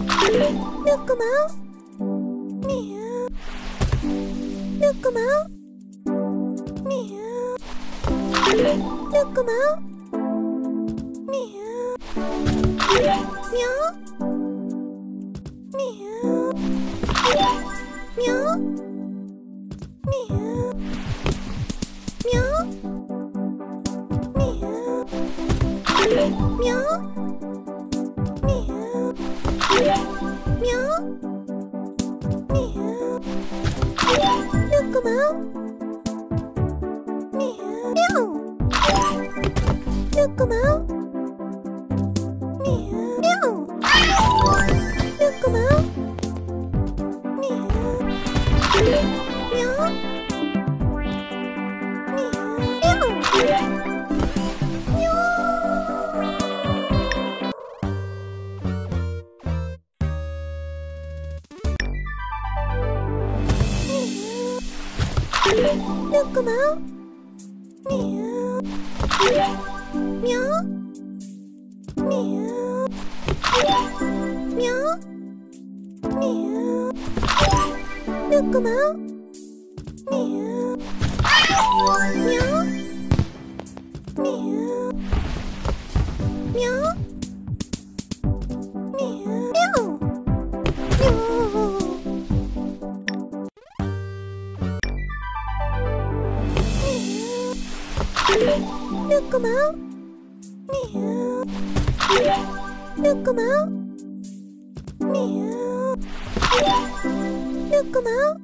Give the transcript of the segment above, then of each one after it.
Look mouse. Meow. Look m o u m e Meow. Look mouse. Meow. Meow. Meow. Meow. Meow. Meow. Meow. Meow. Huh? Look out! Meow. Look out! Meow. Look out!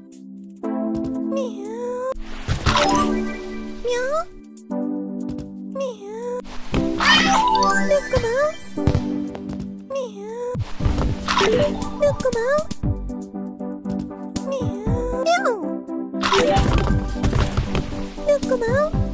Meow. Meow. Meow. Look out! Meow. Look out! Meow. Meow. Look out!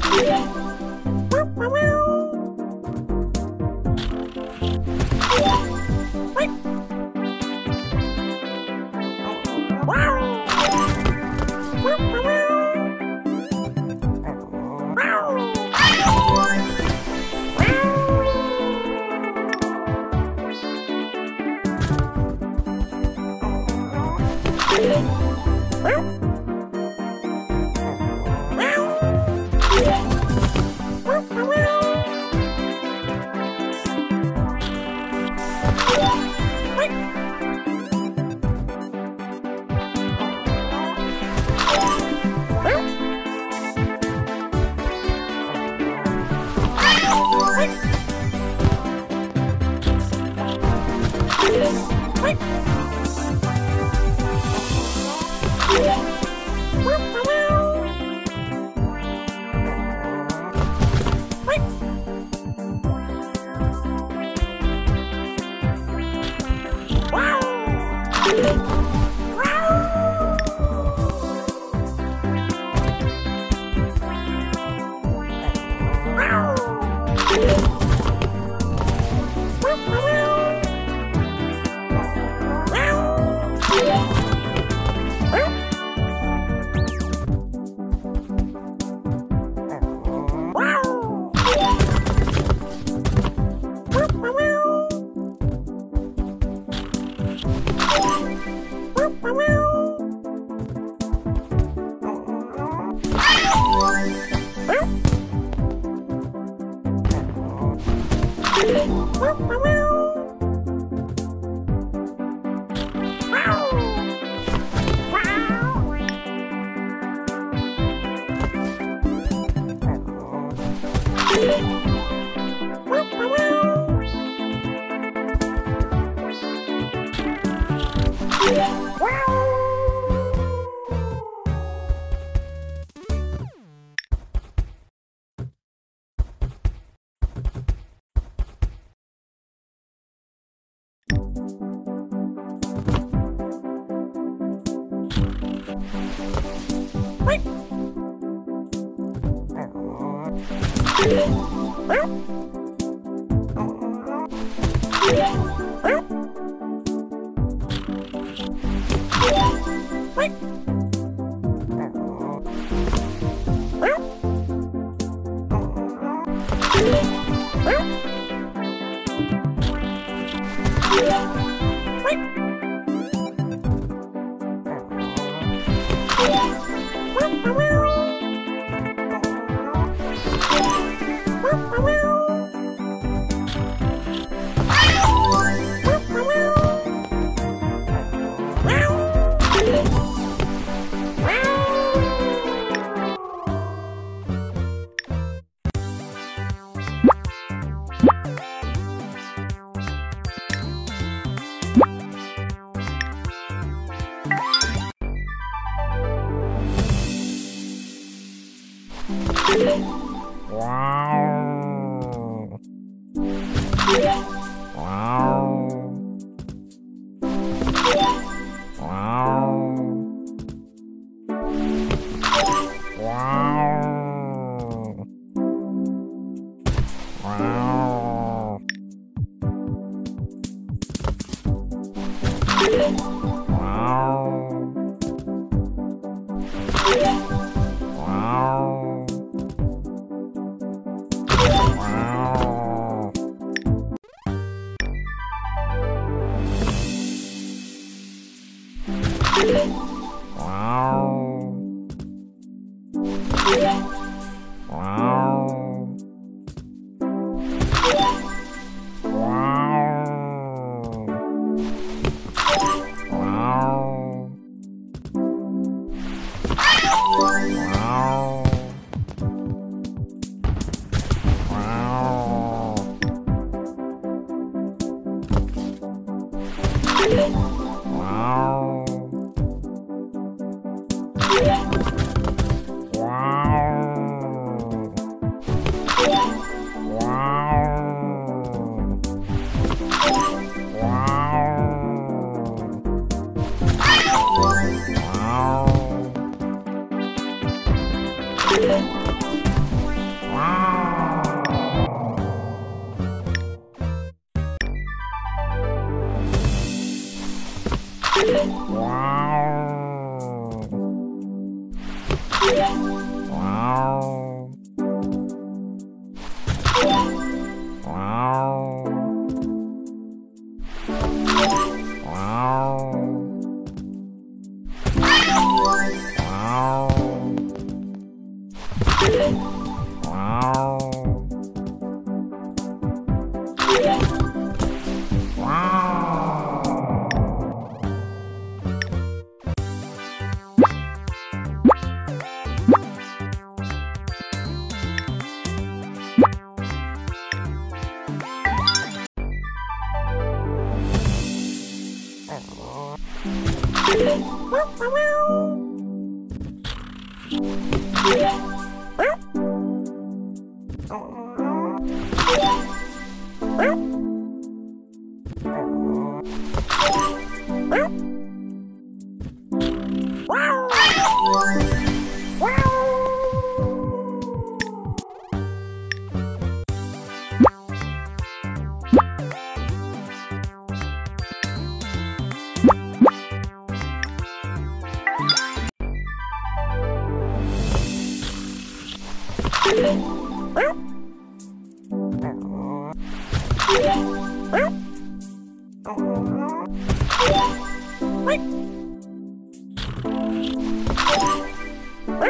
Yeah. Wow.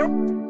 Música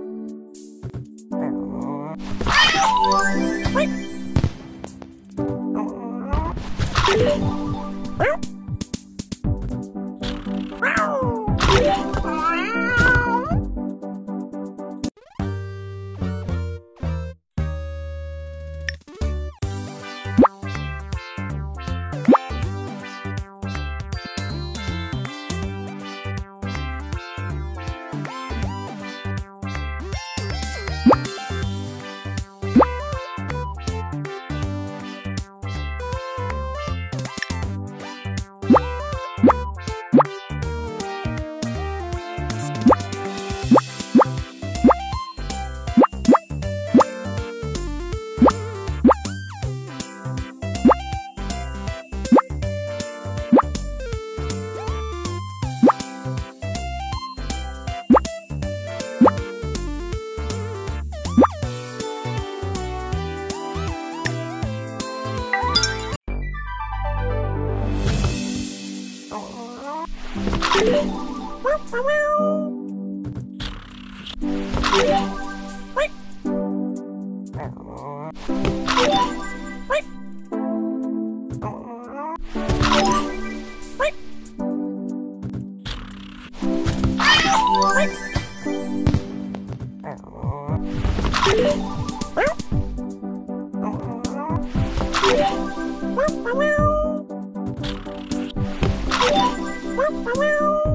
Wow, wow, wow. Meow, meow, meow.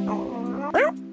Oh,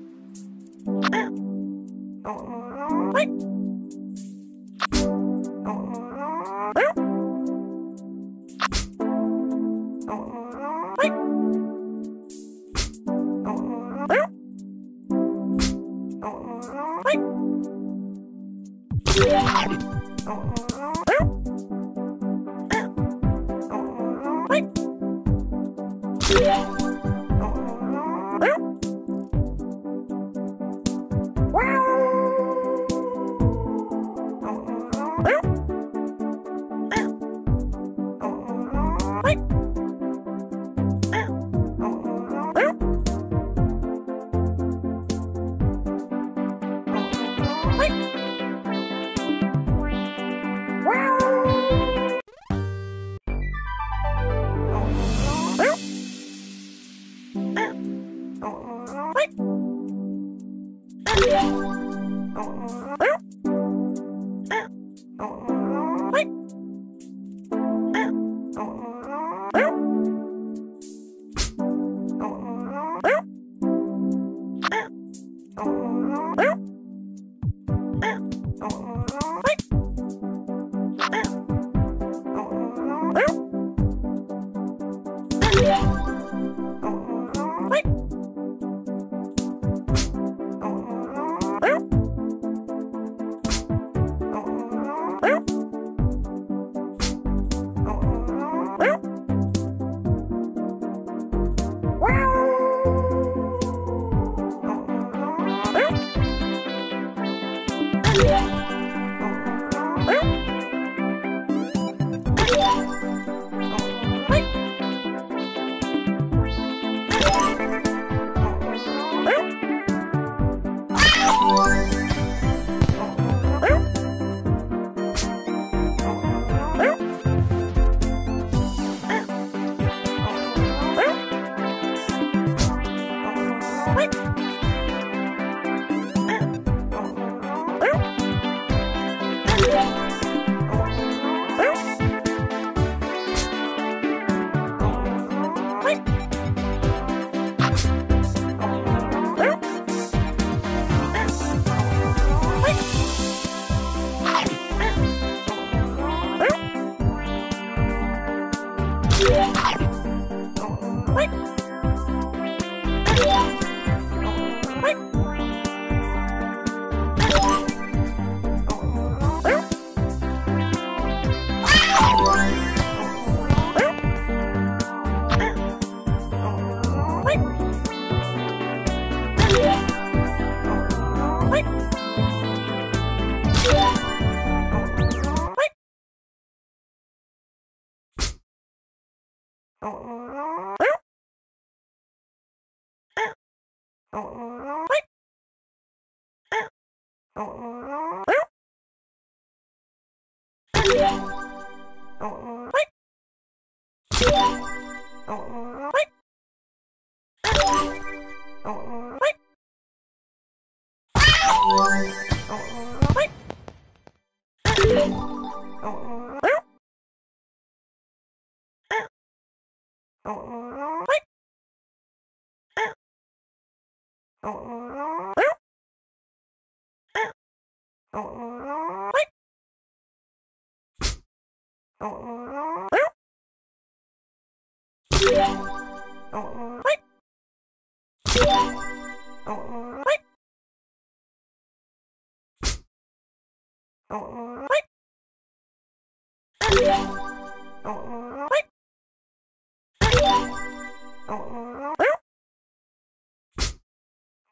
Oh. Oh.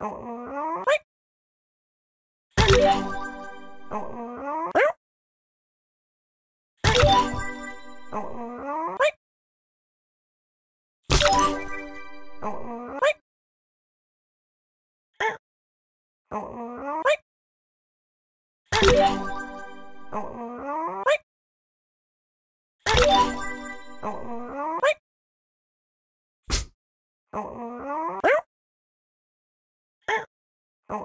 Oh, Oh.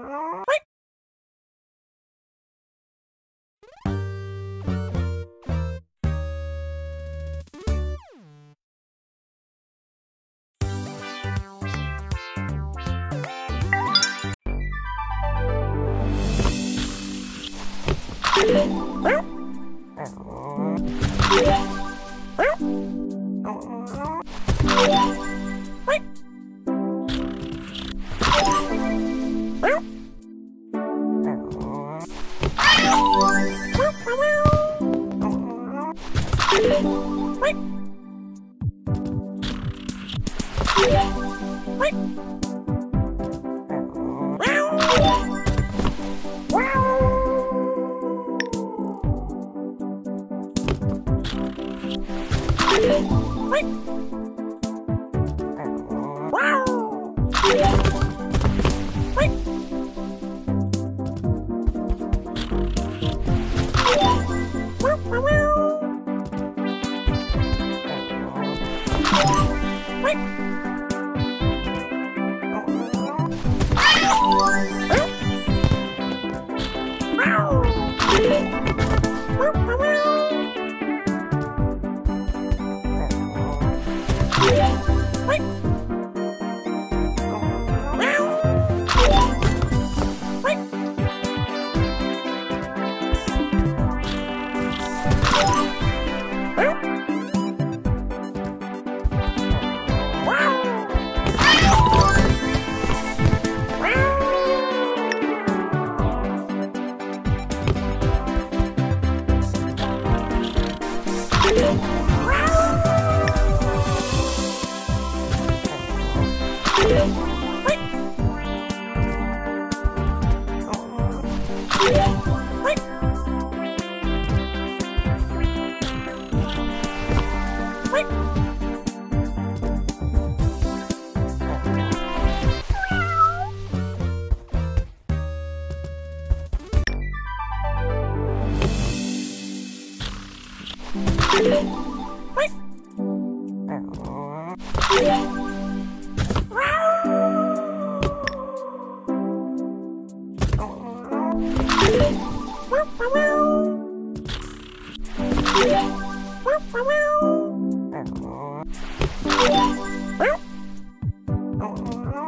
Wow.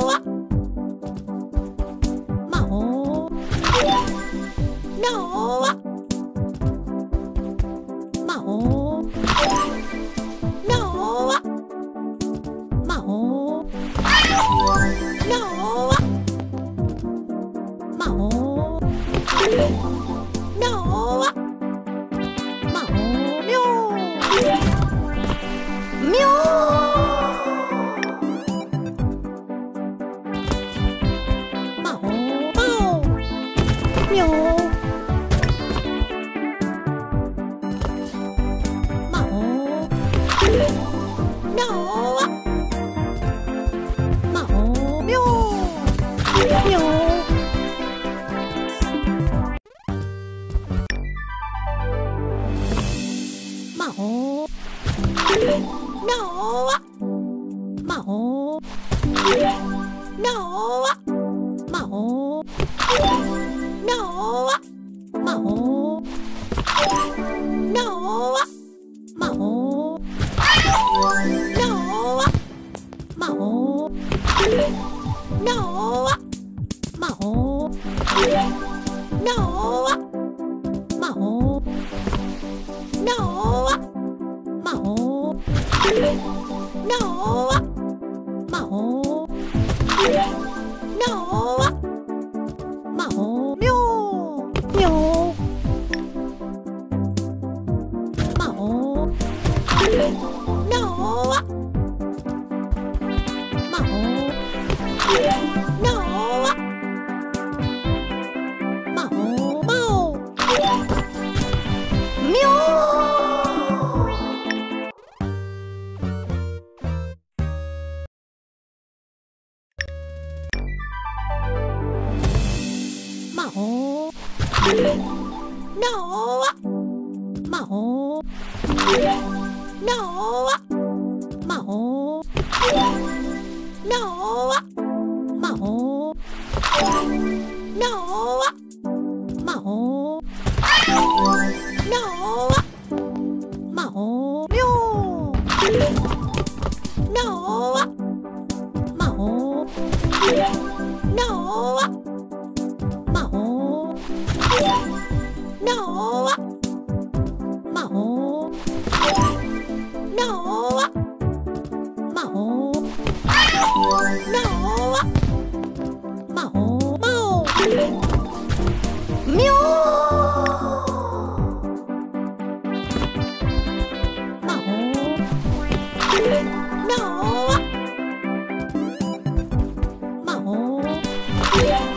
Yeah.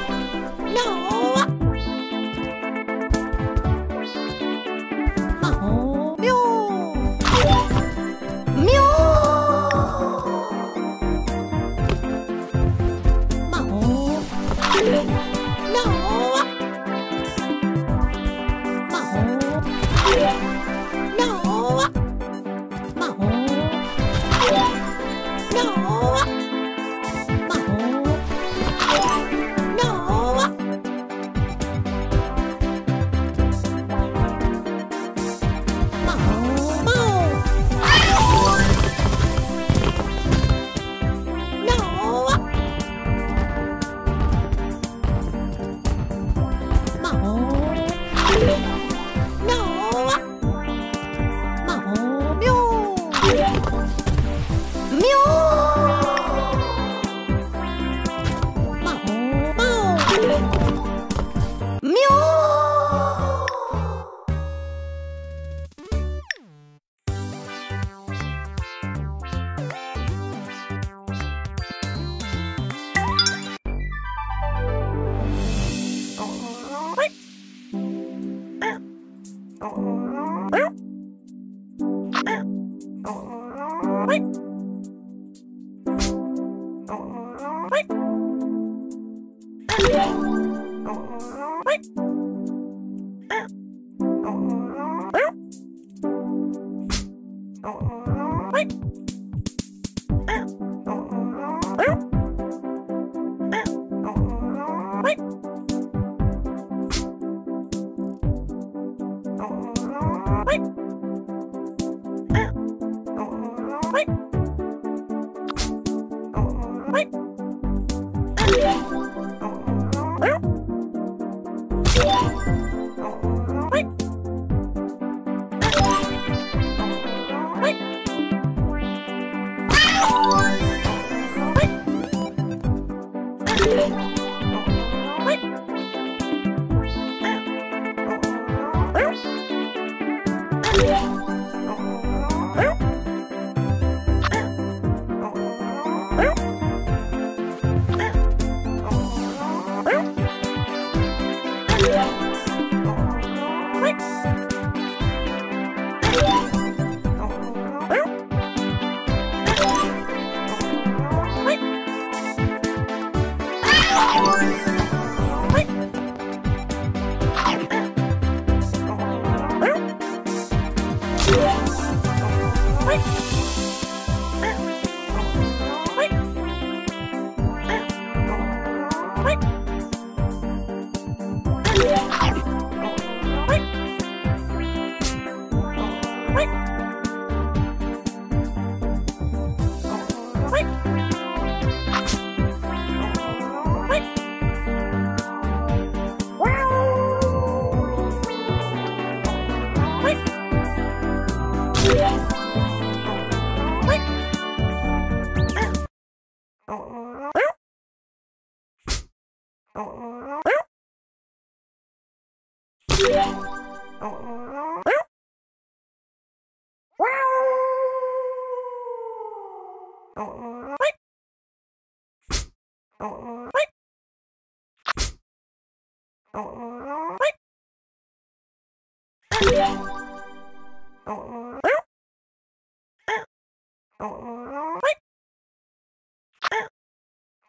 Oh.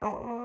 Oh.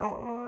Oh.